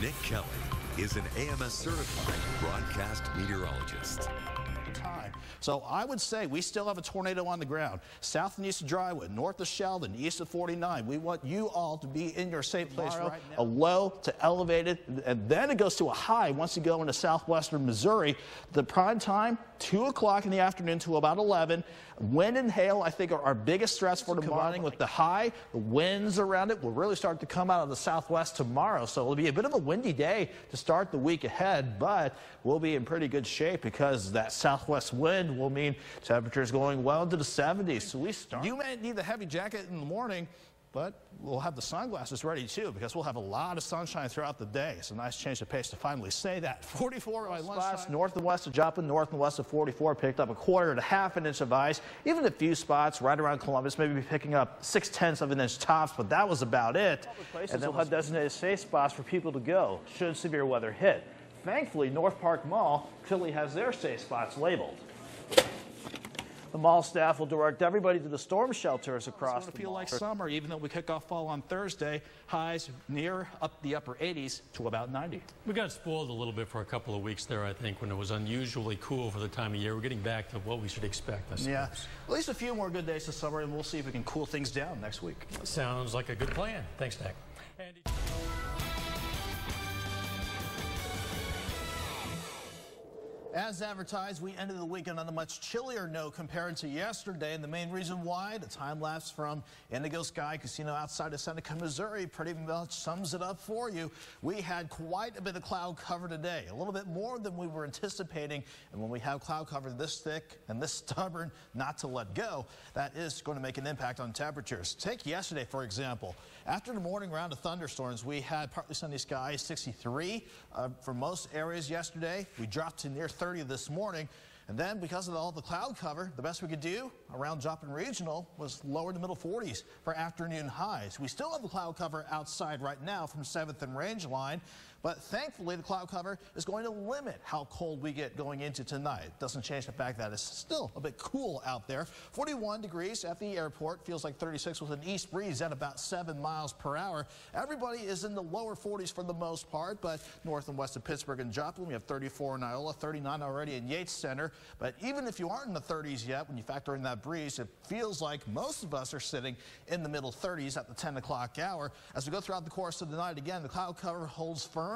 Nick Kelly is an AMS certified broadcast meteorologist time. So I would say we still have a tornado on the ground. South and east of Drywood, north of Sheldon, east of 49. We want you all to be in your safe place Tomorrow, right now. A low to elevated, and then it goes to a high once you go into southwestern Missouri. The prime time, 2 o'clock in the afternoon to about 11. Wind and hail, I think, are our biggest threats for tomorrow with the high. The winds around it will really start to come out of the southwest tomorrow. So it'll be a bit of a windy day to start the week ahead, but we'll be in pretty good shape because that southwest wind will mean temperatures going well into the 70s. So we start. You may need the heavy jacket in the morning. But we'll have the sunglasses ready too because we'll have a lot of sunshine throughout the day. It's a nice change of pace to finally say that. 44 by lunchtime. North and west of Joplin, north and west of 44 picked up a quarter to half an inch of ice. Even a few spots right around Columbus maybe picking up six tenths of an inch tops, but that was about it. And they'll have designated safe spots for people to go should severe weather hit. Thankfully, North Park Mall clearly has their safe spots labeled. The mall staff will direct everybody to the storm shelters across it's going the feel mall. like summer, even though we kick off fall on Thursday. Highs near up the upper 80s to about 90. We got spoiled a little bit for a couple of weeks there, I think, when it was unusually cool for the time of year. We're getting back to what we should expect, I suppose. Yeah, at least a few more good days this summer, and we'll see if we can cool things down next week. Sounds like a good plan. Thanks, Nick. Andy. As advertised, we ended the weekend on a much chillier note compared to yesterday. And the main reason why, the time lapse from Indigo Sky Casino outside of Seneca, Missouri pretty much sums it up for you. We had quite a bit of cloud cover today, a little bit more than we were anticipating. And when we have cloud cover this thick and this stubborn not to let go, that is going to make an impact on temperatures. Take yesterday, for example. After the morning round of thunderstorms, we had partly sunny skies, 63 uh, for most areas yesterday. We dropped to near 30 30 this morning. And then because of all the cloud cover, the best we could do around Joplin Regional was lower to middle 40s for afternoon highs. We still have the cloud cover outside right now from 7th and Rangeline, but thankfully the cloud cover is going to limit how cold we get going into tonight. Doesn't change the fact that it's still a bit cool out there. 41 degrees at the airport, feels like 36 with an east breeze at about 7 miles per hour. Everybody is in the lower 40s for the most part, but north and west of Pittsburg and Joplin, we have 34 in Iola, 39 already in Yates Center. But even if you aren't in the 30s yet, when you factor in that breeze, it feels like most of us are sitting in the middle 30s at the 10 o'clock hour. As we go throughout the course of the night, again, the cloud cover holds firm,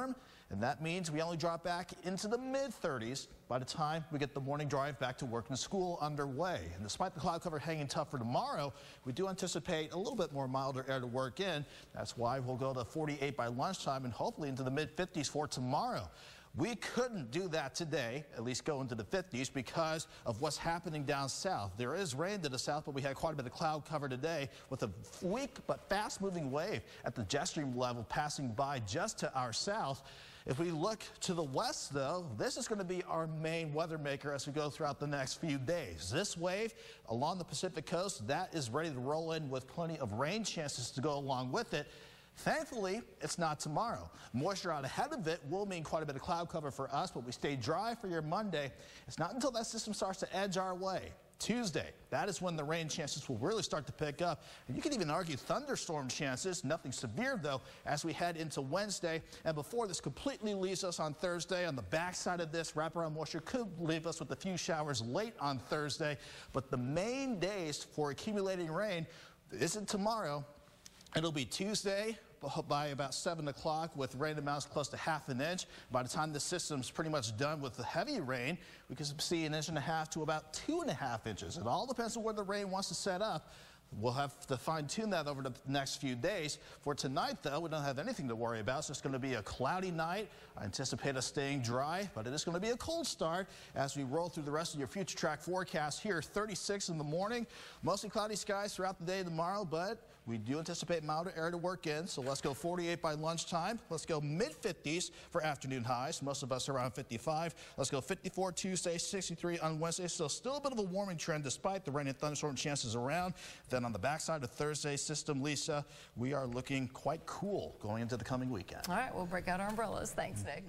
and that means we only drop back into the mid 30s by the time we get the morning drive back to work and school underway. And despite the cloud cover hanging tough for tomorrow, we do anticipate a little bit more milder air to work in. That's why we'll go to 48 by lunchtime and hopefully into the mid 50s for tomorrow. We couldn't do that today, at least go into the 50s, because of what's happening down south. There is rain to the south, but we had quite a bit of cloud cover today with a weak but fast moving wave at the jet stream level passing by just to our south. If we look to the west, though, this is going to be our main weather maker as we go throughout the next few days. This wave along the Pacific coast, that is ready to roll in with plenty of rain chances to go along with it. Thankfully, it's not tomorrow. Moisture out ahead of it will mean quite a bit of cloud cover for us, but we stay dry for your Monday. It's not until that system starts to edge our way. Tuesday, that is when the rain chances will really start to pick up. And you can even argue thunderstorm chances, nothing severe though, as we head into Wednesday. And before this completely leaves us on Thursday, on the backside of this, wraparound moisture could leave us with a few showers late on Thursday. But the main days for accumulating rain isn't tomorrow. It'll be Tuesday, by about 7 o'clock with rain amounts close to half an inch. By the time the system's pretty much done with the heavy rain, we can see an inch and a half to about two and a half inches. It all depends on where the rain wants to set up. We'll have to fine tune that over the next few days. For tonight, though, we don't have anything to worry about. So it's going to be a cloudy night. I anticipate us staying dry, but it is going to be a cold start as we roll through the rest of your future track forecast here. 36 in the morning, mostly cloudy skies throughout the day tomorrow, but we do anticipate milder air to work in, so let's go 48 by lunchtime. Let's go mid 50s for afternoon highs. Most of us around 55. Let's go 54 Tuesday, 63 on Wednesday. So still a bit of a warming trend despite the rain and thunderstorm chances around. Then on the backside of Thursday system, Lisa, we are looking quite cool going into the coming weekend. All right, we'll break out our umbrellas. Thanks, mm-hmm. Nick.